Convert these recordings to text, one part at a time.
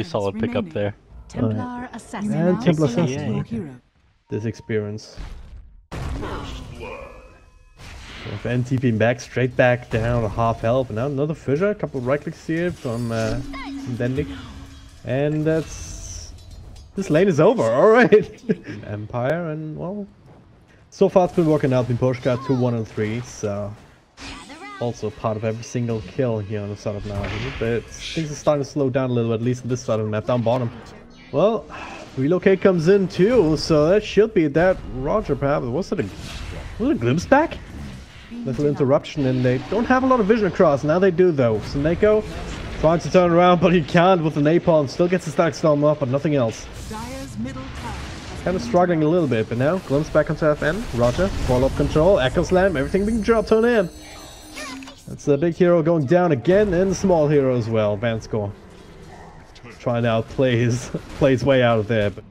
Pretty solid pickup there. Templar assassin. And Templar selects assassin. your hero. This experience. Van TPing back, straight back down to half health. And now another fissure, a couple of right clicks here from, uh, from Dendik. And that's... This lane is over, alright! Empire, and well... So far it's been working out. In Poshka 2, 1, and 3, so... Also part of every single kill here on the side of now. But things are starting to slow down a little bit, at least on this side of the map, down bottom. Well, relocate comes in too, so that should be that. Roger, perhaps. Was it a, was it a glimpse back? Little interruption, and they don't have a lot of vision across. Now they do, though. Sonneiko trying to turn around, but he can't with the napalm. Still gets the static storm up, but nothing else. Dire's middle tower. has Kind of struggling a little bit, but now glimpse back onto FN. Roger, follow-up control, Echo Slam, everything being dropped on in. That's the big hero going down again, and the small hero as well, Vanskor. Trying to outplay his, play his way out of there, but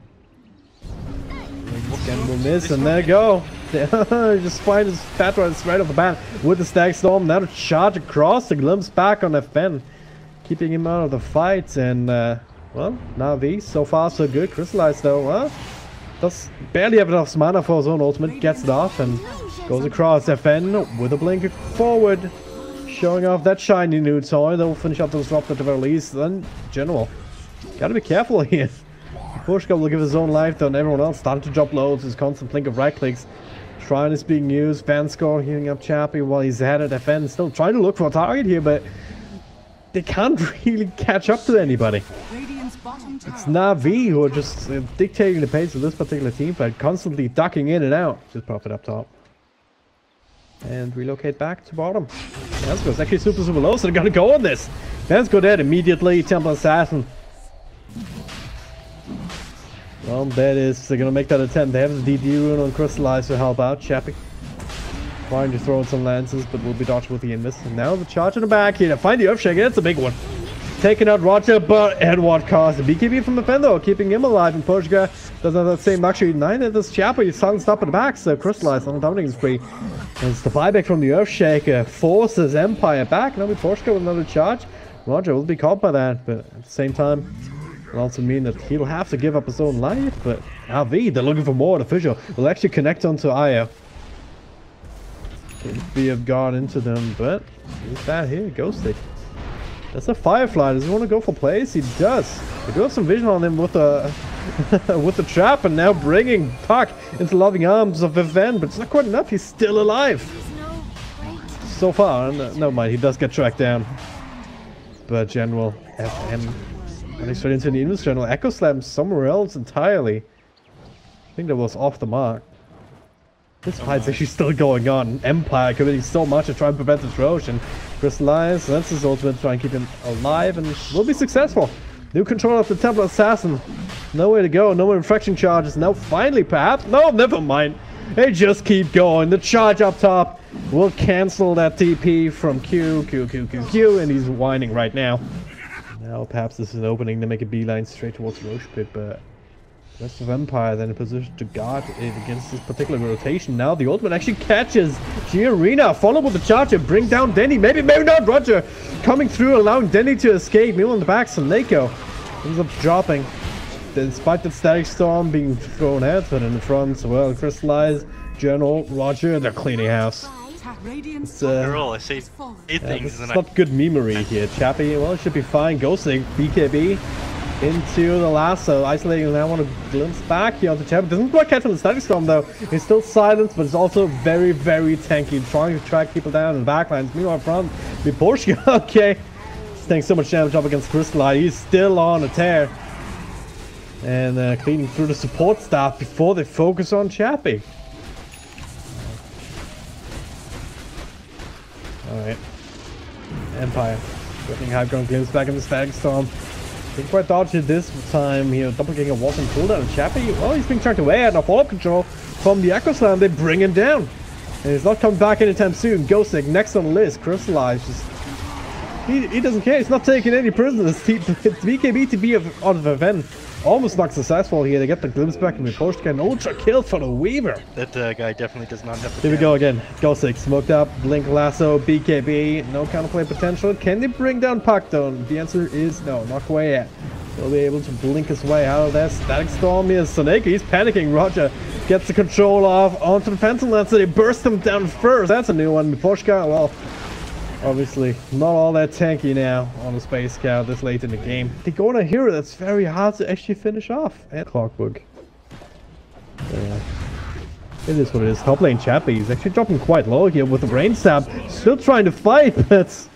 Again, will miss, and there go. Just find his fat right right off the bat with the Static Storm. Now to charge across, the glimpse back on FN, keeping him out of the fight. And, uh, well, Navi, so far so good. Crystallized though, well, does barely have enough mana for his own ultimate. Gets it off and goes across FN with a blink forward. Showing off that shiny new toy. They'll finish up those drops at the very least. Then, General, gotta be careful here. Pushka will give his own life, then everyone else starting to drop loads. His constant blink of right clicks. Shrine is being used. Vanskor healing up Chappie while he's at it. FN still trying to look for a target here, but they can't really catch up to anybody. It's Navi who are just uh, dictating the pace of this particular team fight, constantly ducking in and out. Just pop it up top. And relocate back to bottom. Vanskor's actually super, super low, so they're gonna go on this. Vanskor dead immediately. Templar Assassin well, that is, they're gonna make that attempt. They have the DD rune on Crystallize to help out. Chappie trying to throw in some lances, but will be dodged with the invis. And now the charge in the back here. Find the Earthshaker, that's a big one. Taking out Roger, but Edward? The BKB from the Fendo, keeping him alive. And Poshka doesn't have that same luxury. Neither does Chappie. He's stop at the back, so Crystallize on the dominating spree. And it's the buyback from the Earthshaker uh, forces Empire back. Now with Poshka with another charge. Roger will be caught by that, but at the same time, It'll also mean that he'll have to give up his own life, but RV, they're looking for more. The Fissure will actually connect onto Aya. Could be have gone into them, but who's that here? Ghosted. That's a Firefly. Does he want to go for plays? He does. We do have some vision on him with a with the trap, and now bringing Puck into loving arms of Viven, but it's not quite enough. He's still alive. So far, no, no mind. He does get tracked down. But General FN Running straight into the Invis General. Echo Slam somewhere else entirely. I think that was off the mark. This fight's actually still going on. Empire committing so much to try and prevent the Trojan. Crystallize, that's his ultimate try and keep him alive and will be successful. New control of the Templar Assassin. No way to go, no more infraction charges. Now finally perhaps, no, never mind. They just keep going. The charge up top will cancel that TP from Q, Q, Q, Q, Q, and he's whining right now. Now perhaps this is an opening to make a beeline straight towards Rosh Pit, but uh, rest of Empire then in position to guard it against this particular rotation. Now the ultimate actually catches Giorina, follow with the charger, bring down Dendi, maybe, maybe not, Roger coming through, allowing Dendi to escape, meanwhile in the back, Sonneiko ends up dropping. Despite the static storm being thrown out, but in the front, well, Crystallize, General, Roger, they're cleaning house. It's, uh, Girl, I say eight yeah, things is and I not good memory here. Chappie, well, it should be fine. Ghosting BKB into the lasso. Isolating I want to glimpse back here onto Chappie. Doesn't quite catch on the static storm though. He's still silenced, but it's also very, very tanky. Trying to track people down in the backlines. Meanwhile, front, Viborshka, okay. He's taking so much damage up against Crystal He's still on a tear. And uh, cleaning through the support staff before they focus on Chappie. Alright. Empire. Getting high ground glimpse back in the static storm. Didn't quite dodge it this time here. Double Doppelganger wasn't cooldown. Chappie, well, he's being chucked away at a follow-up control from the Echo Slam. They bring him down. And he's not coming back anytime soon. Ghostik next on the list. Crystallized just He, he doesn't care. He's not taking any prisoners. T- BKB to be of, out of event. Almost not successful here. They get the glimpse back and we push an ultra kill for the Weaver. That uh, guy definitely does not have the Here we go again. Go six. Smoked up. Blink lasso. BKB. No counterplay potential. Can they bring down though? The answer is no. Not quite yet. He'll be able to blink his way out of there. Static Storm here. Sonneiko, he's panicking. Roger gets the control off onto the Phantom Lancer. They burst him down first. That's a new one. Poshka, well, obviously not all that tanky now on the Space cow this late in the game. They go on a hero that's very hard to actually finish off. And Clockwork. Yeah. It is what it is. Top lane Chappie is actually dropping quite low here with the brain stab. Still trying to fight, but...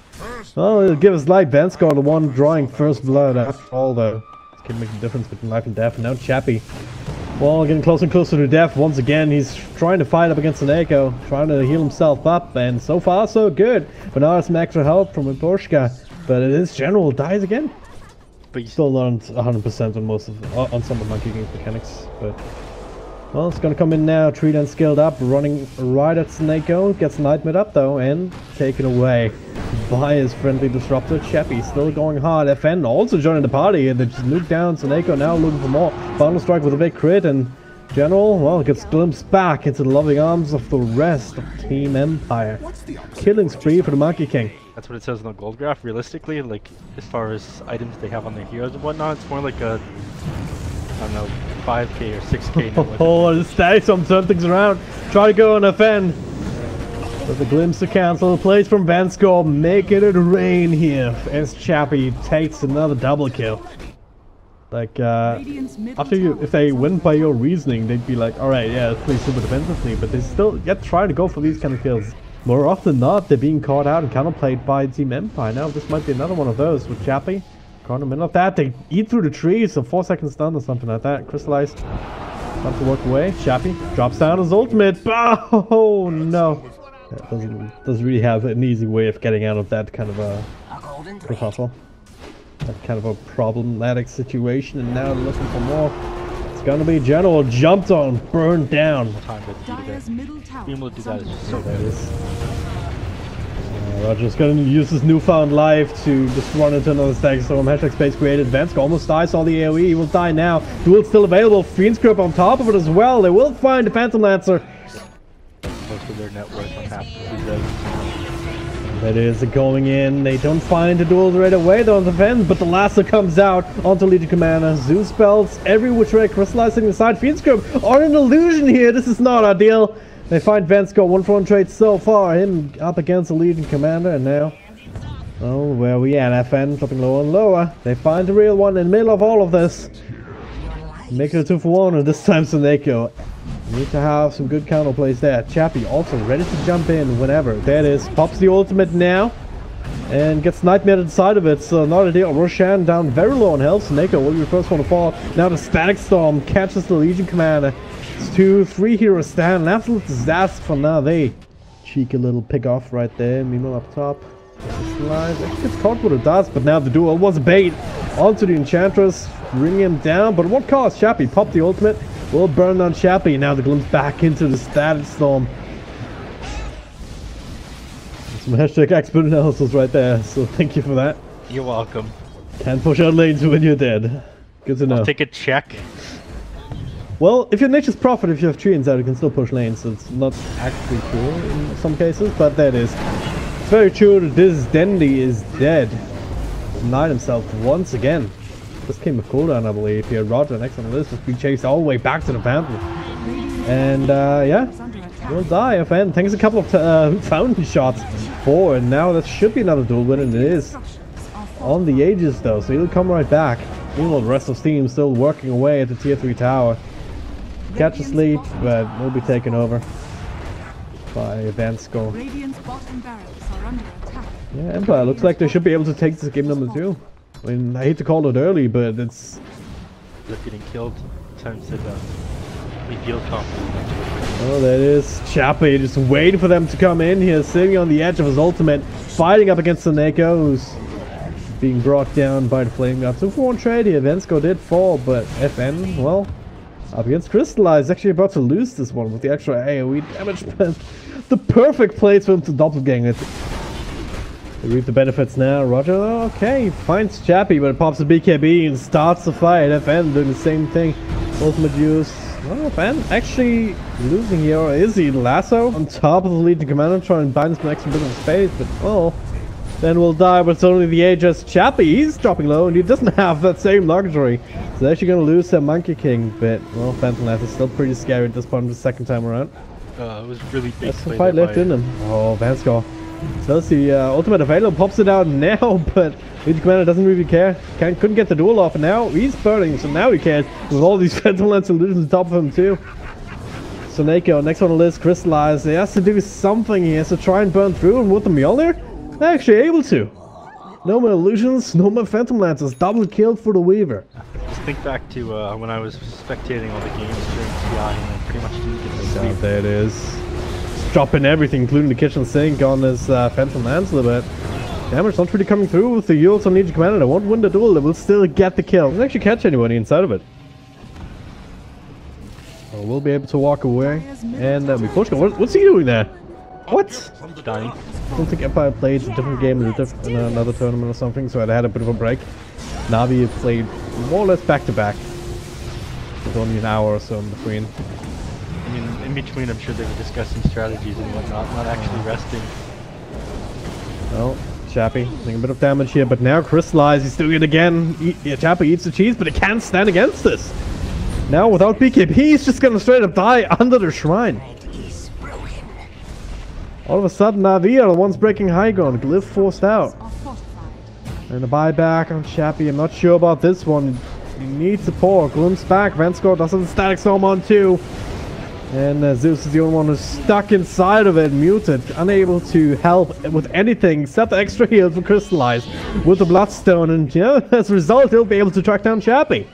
Well, it'll give us light Vanskor the one drawing first blood after all, though. This can make a difference between life and death. Now Chappie. Well, getting closer and closer to death once again. He's trying to fight up against an Echo, trying to heal himself up, and so far so good. But now some extra help from Iborshka. But his general dies again. But you Still learned 100% on most of on some of Monkey King's mechanics, but well, it's gonna come in now. Treat and skilled up, running right at Sonneiko. Gets Nightmare up though, and taken away by his friendly disruptor Chappie. Still going hard. FN also joining the party, and they just nuke down Sonneiko now, looking for more. Final strike with a big crit, and General, well, gets glimpsed back into the loving arms of the rest of Team Empire. Killing spree for the Monkey King. That's what it says in the gold graph. Realistically, like as far as items they have on their heroes and whatnot, it's more like a I don't know, 5k or 6k. now. Oh, the static some turn things around. Try to go on offend. But the glimpse to cancel. Plays from Vanskor. Making it rain here as Chappie takes another double kill. Like, uh, after you, if they is win by your reasoning, they'd be like, alright, yeah, let's play super defensively. But they still yet try to go for these kind of kills. More often than not, they're being caught out and counterplayed by Team Empire. Now, this might be another one of those with Chappie. Caught in the middle of that. They eat through the trees, so four seconds stun or something like that. Crystallized. Time to walk away. Chappie drops down his ultimate. Oh no! That doesn't doesn't really have an easy way of getting out of that kind of a kerfuffle. That kind of a problematic situation, and now looking for more. It's gonna be General jumped on, burned down. Time to do Dire's middle tower Being able do that is so good. Roger's gonna use his newfound life to just run into another static storm. Um, hashtag space created. Vanskor almost dies all the AoE. He will die now. Duel's still available. Fiend's grip on top of it as well. They will find the Phantom Lancer. Most of their net worth on half of these items. That is going in. They don't find the duels right away though on the fence, but the lasso comes out onto Legion Commander. Zeus spells every which way, crystallizing inside Fiend's grip on an illusion here. This is not ideal. They find Vanskor one for one trade so far. Him up against the Legion Commander, and now Oh, where we at? FN dropping lower and lower. They find the real one in the middle of all of this. Make it a two for one, and this time Sonneiko. Need to have some good counterplays there. Chappie also ready to jump in whenever. There it is. Pops the ultimate now. And gets Nightmare inside of it, so not ideal. Roshan down very low on health. Sonneiko will be the first one to fall. Now the Static Storm catches the Legion Commander. It's two, three heroes stand. An absolute disaster for now. They cheeky little pick off right there. Mimo up top. Slides. Actually gets caught with a dust, but now the duel was bait onto the Enchantress, bringing him down. But what cost? Chappie popped the ultimate. Will burn down Chappie. Now the glimpse back into the static storm. Some hashtag expert analysis right there, so thank you for that. You're welcome. Can't push out lanes when you're dead. Good to know. Take a check. Well, if you're Nature's Prophet, if you have treants out, you can still push lanes. So it's not actually true in some cases, but that is. It's very true that this Dendi is dead. Denied himself once again. This came with cooldown, I believe. Here, Roger next on the list was being chased all the way back to the. Radiant's And, uh, yeah. is. Will die, FN. Thanks a couple of uh, fountain shots. Four, and now that should be another duel win, and it is. On the Aegis though, so he'll come right back. Meanwhile, the rest of Steam still working away at the tier 3 tower. Catch a sleep, but we'll be taken over by Vanskor. Radiant's bottom barracks are under attack. Yeah, Empire looks like they should be able to take this game number two. I mean, I hate to call it early, but it's They're getting killed. Times to uh, we feel confident. Oh, that is Chappie just waiting for them to come in here, sitting on the edge of his ultimate, fighting up against Sonneiko, who's being brought down by the Flame God. Two for one trade here. Vanskor did fall, but FN, well, up against Crystallize, actually about to lose this one with the extra AoE damage, but the perfect place for him to doppelganger it. They reap the benefits now. Roger, okay, finds Chappie, but it pops a BKB and starts the fight. FN doing the same thing. Ultimate use. Well, FN actually losing here. Is he? Lasso on top of the Legion Commander trying to bind some extra bit of space, but well, then we'll die, but it's only the Aegis Chappie. He's dropping low and he doesn't have that same luxury. So they're actually going to lose their Monkey King, but well, Phantom Lance is still pretty scary at this point the second time around. Uh, it was really big. That's the fight left in him. Oh, Vanskor. Does the uh, ultimate available, pops it out now, but Legion Commander doesn't really care. Can't, couldn't get the duel off, and now he's burning, so now he cares. With all these Phantom Lance illusions on top of him, too. Sonneiko, next on the list, Crystallize. He has to do something. He has to try and burn through, and with the Mjolnir, actually able to. No more illusions, no more Phantom Lances. Double kill for the Weaver. Just think back to uh, when I was spectating all the games during TI and I pretty much didn't get to sleep. there it is. Dropping everything, including the kitchen sink on his uh, Phantom Lance a little bit. Damage not really coming through with the Euls on Legion Commander. They won't win the duel, they will still get the kill. Doesn't actually catch anybody inside of it. So we'll be able to walk away. And uh, Miposhka, what, what's he doing there? What? Dying. I don't think Empire played a different game in, a diff- in another tournament or something, so I had a bit of a break. Navi played more or less back to back. With only an hour or so in between. I mean, in between, I'm sure they were discussing strategies and whatnot, not actually resting. Well, Chappie doing a bit of damage here, but now Crystallize, he's doing it again. Eat, yeah, Chappie eats the cheese, but he can't stand against this. Now, without BKB, he's just gonna straight up die under the shrine. All of a sudden, Navi are the ones breaking high ground. Glyph forced out. And a buyback on Chappie. I'm not sure about this one. He needs support. Gloom's back. Vanskor does the static storm on too. And uh, Zeus is the only one who's stuck inside of it, muted, unable to help with anything except the extra heal for Crystallize with the Bloodstone. And yeah, as a result, he'll be able to track down Chappie.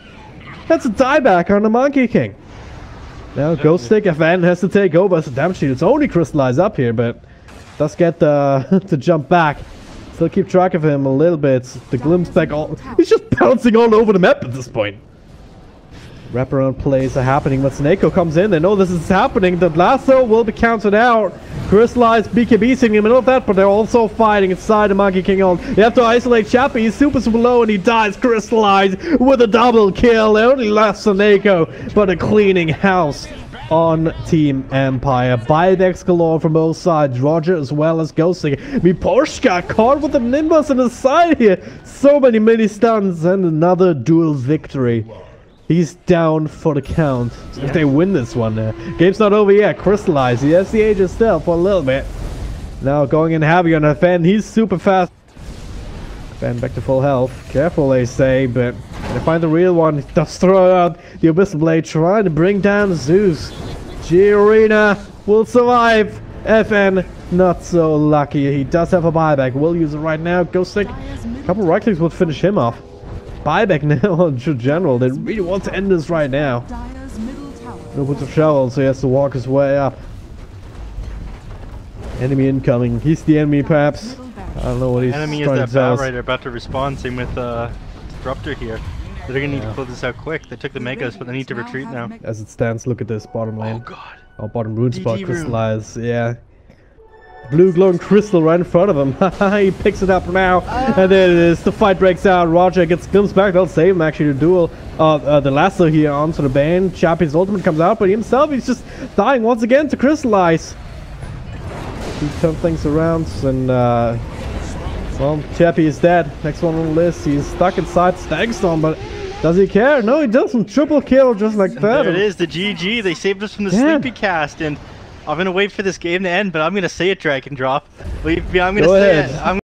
That's a dieback on the Monkey King. Now Ghostik FN has to take over as a damage shield. It's only Crystallize up here, but does get the to jump back. Still keep track of him a little bit. The glimpse back all he's just bouncing all over the map at this point. Wraparound plays are happening, but Sonneiko comes in. They know this is happening. The lasso will be counted out. Crystallized BKB sitting in the middle of that, but they're also fighting inside the Monkey King on. They have to isolate Chappie. He's super, super low, and he dies. Crystallized with a double kill. They only left Sonneiko, but a cleaning house on Team Empire. Buybacks galore from both sides. Roger as well as Ghosting. Miposhka got caught with the Nimbus on the side here. So many mini stuns and another duel victory. He's down for the count. If they win this one, uh, game's not over yet. Crystallize. He has the age of still for a little bit. Now going in heavy on Fan. He's super fast. Fan back to full health. Careful, they say, but they find the real one. He does throw out the Abyssal Blade, trying to bring down Zeus. Giorina will survive. FN not so lucky. He does have a buyback. Will use it right now. Ghostik. A couple right clicks would finish him off. Buyback now on General. They really want to end this right now. Dire's middle tower. No with the shovel, so he has to walk his way up. Enemy incoming. He's the enemy, perhaps. I don't know what he's Enemy is that to tell Bat. Rider about to respond. Same with uh, Disruptor here. They're gonna need Yeah. to pull this out quick. They took the Megas, but they need to retreat now. As it stands, look at this bottom Oh god. Oh, bottom rune spot DG rune. crystallized. Yeah. Blue glowing crystal right in front of him. he picks it up now. And there it is. The fight breaks out. Roger gets glimpsed back. They'll save him actually to duel. Uh, uh, the lasso here onto the bane. Chappie's ultimate comes out, but himself, he's just dying once again to crystallize. He turned things around and uh, well, Chappie is dead. Next one on the list. He's stuck inside Static Storm, but does he care? No, he doesn't. Triple kill just like that. There it is, the GG. They saved us from the Yeah. sleepy cast, and I'm gonna wait for this game to end, but I'm gonna say it, Dragon Drop. Wait, I'm gonna Go say ahead. it. I'm